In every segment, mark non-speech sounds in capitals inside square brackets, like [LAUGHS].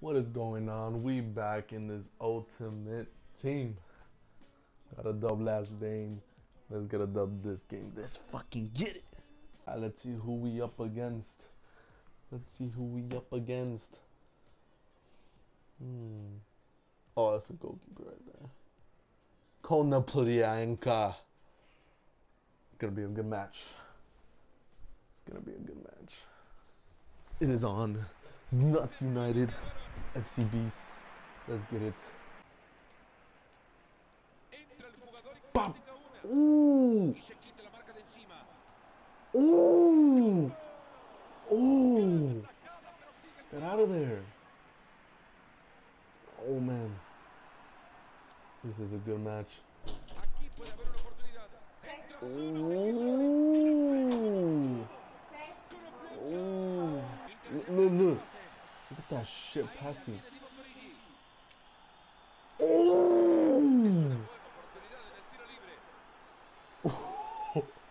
What is going on? We back in this ultimate team. Got a dub last game. Let's get a dub this game. Let's fucking get it. Let's see who we up against. Let's see who we up against. Hmm. Oh, that's a goalkeeper right there. Konoplyanka. It's gonna be a good match. It's gonna be a good match. It is on. Nuts United. FC Beasts. Let's get it. Pam. Ooh. Ooh. Ooh. Get out of there. Oh man. This is a good match. Aquí Look at that shit passing. Viene Divock Origi. Ooh. Buena oportunidad en el tiro libre.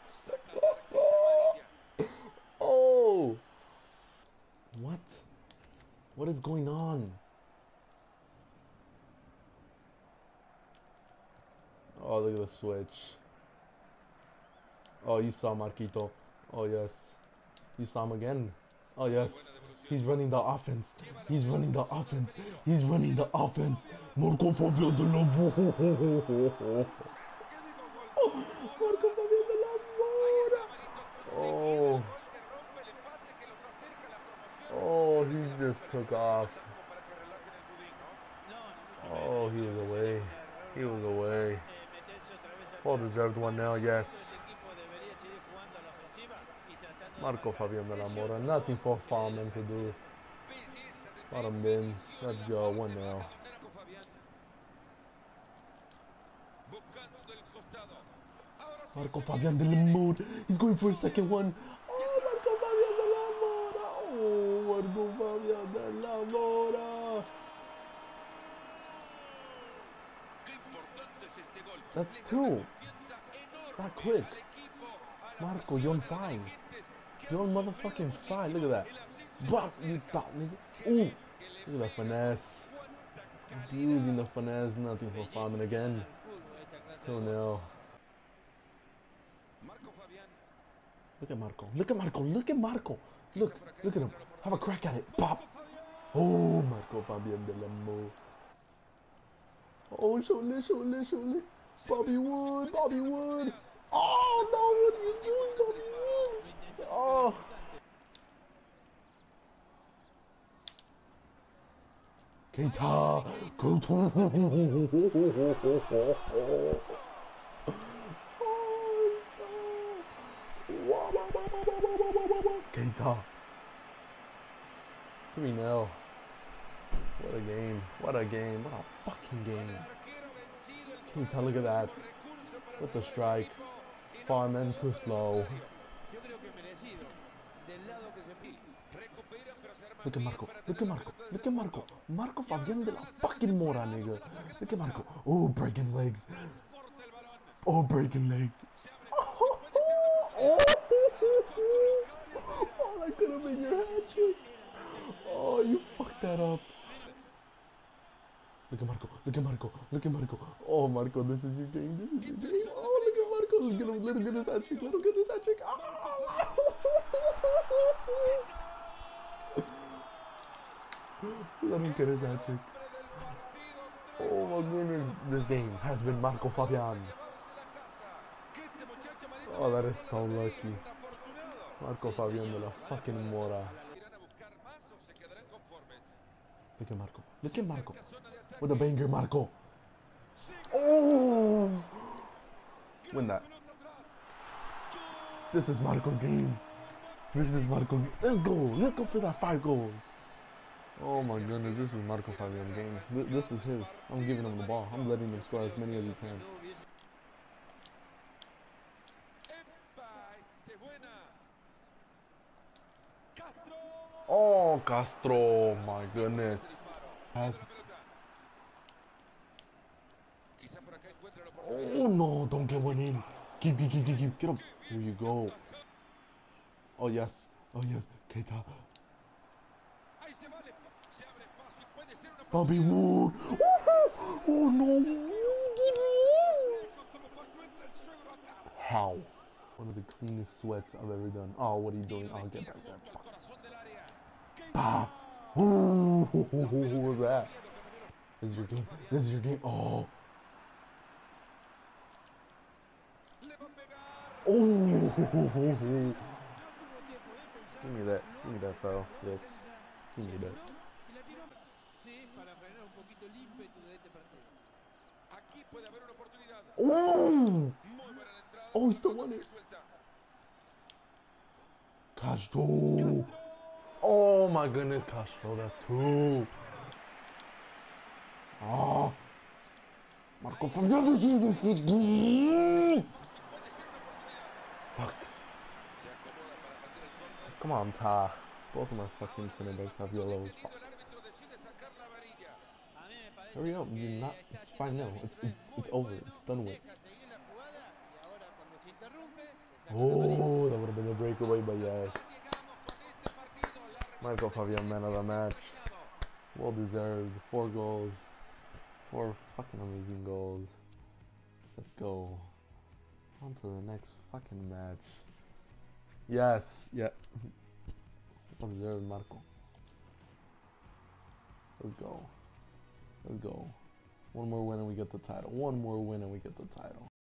Saca de la quinta amarilla. Oh! What? What is going on? Oh, look at the switch. Oh, you saw Marquito. Oh, yes. You saw him again. Oh, yes. He's running the offense. He's running the offense. He's running the offense. Marco Fabio de [LAUGHS] Marco Fabio de Oh. Oh, he just took off. Oh, he was away. He was away. Well deserved one now, yes. Marco Fabian de la Nothing for Fährmann to do. Bottom bins. Let's go, one pelota, now. condena con Fabián. Buscando el costado. Ahora sí Marco se Fabian de viene, la se viene. Mora. He's going for a second one. Oh, Marco Fabian de la Oh, Marco Fabian de la Mora. Qué importante es este gol. That's two. That quick. Marco, you're fine. You're motherfucking fine. Look at that. But you thought, nigga. Ooh. Look at that finesse. Cuánta Using the finesse. Nothing for Fährmann again. 2 0. Look at Marco. Look at Marco. Look at Marco. Look. Look at him. Have a crack at it. Pop. Oh, Marco Fabian de la Mo. Oh, Shole, Shole, Shole. Bobby Wood. Bobby Wood. Oh, no. What are you doing, Bobby Wood? Oh. Keita. Keita. 3 0. What a game. What a game. What a fucking game. Keita, look at that. With the strike. Fährmann too slow. Look at Marco. Look at Marco. Look at Marco. Marco Fabian de la fucking Mora, nigga. Look at Marco. Oh, breaking legs. Oh, breaking legs. Ser la Oh, oh, that could have been your hat. Oh, you fucked that up. Look at Marco. Look at Marco. Look at Marco. Oh, Marco, this is your game. This is your game. Oh, look at Marco. Let's get him. Let him get his hat trick. Let him get his hat trick. Ah. Let him get his hat. Oh my goodness. This game has been Marco Fabian's. Oh, that is so lucky. Marco Fabian de la fucking Mora. Look at Marco. Look at Marco. With a banger, Marco. Oh! Win that. This is Marco's game. This is Marco. Let's go. Let's go for that five goals. Oh my goodness, this is Marco Fabian game. Th- This is his. I'm giving him the ball. I'm letting him score as many as he can. Oh, Castro. My goodness. Has-. Oh no, don't get one in. Keep, keep, keep, keep. Get up. There you go. Oh yes. Oh yes. Keita. Bobby Wood. Oh no. como cuando entra el suegro a casa. How? One of the cleanest sweats I've ever done. Oh, what are you doing? I'll get back there. junto al corazón del área. Keita. Bah. Ooh, what was that? This is your game. This is your game. Oh. Le va a pegar. Oh. No tuvo tiempo de pensar. Give me that. Give me that foul. Yes. Oportunidad. Oh. Oh, he still won. Castro. Oh my goodness, Castro. That's two. Oh. Marco is in the oportunidad. Fuck. Come on, Ta. Both of my fucking center backs have yellows. Parece Hurry up, you're not. It's fine now. It's it's it's over. It's done with. Oh, that would have been a breakaway, but yes. Marco Fabian, man of the match. Well deserved. Four goals. Four fucking amazing goals. Let's go. On to the next fucking match. Yes, yeah. Deserved, Marco. Let's go. Let's go. One more win and we get the title. One more win and we get the title.